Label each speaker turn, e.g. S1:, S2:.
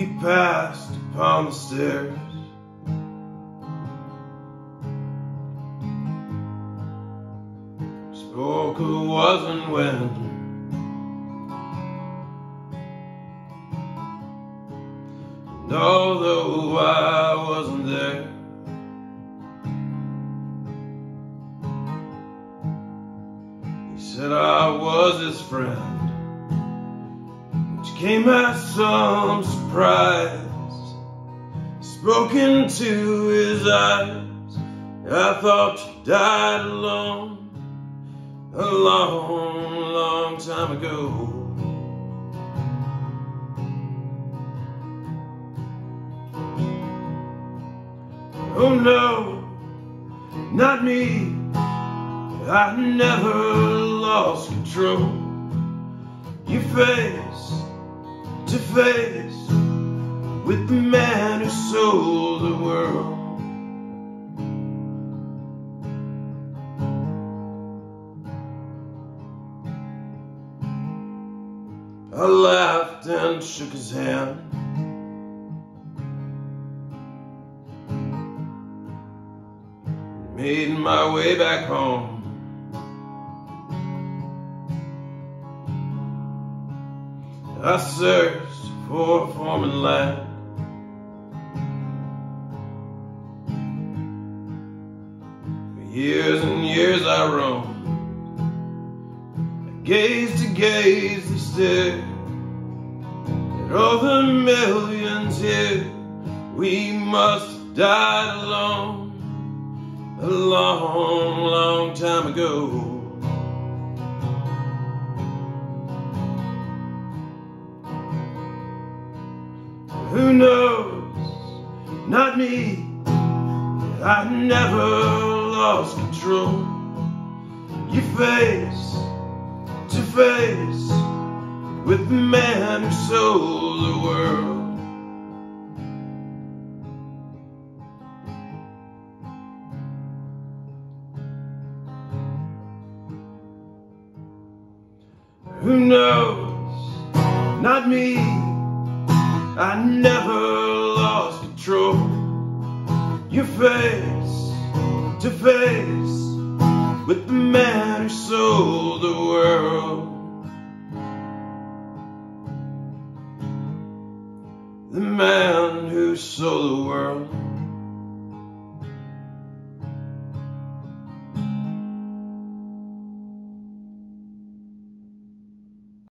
S1: we passed upon the stairs. Spoke who wasn't when. And although I wasn't there, he said I was his friend, which came as some surprise. Spoken to his eyes, I thought you died alone a long, long time ago. Oh no, not me. I never lost control. You face to face with the man who sold the world. I laughed and shook his hand. Made my way back home. I searched for a foreman land. Years and years I roamed. I gazed to gaze and stare at all the millions here. We must died alone a long, long time ago. Who knows? Not me. I never lost control. You face to face with the man who sold the world. Who knows? Not me. I never lost control. You face to face with the man who sold the world. The man who sold the world.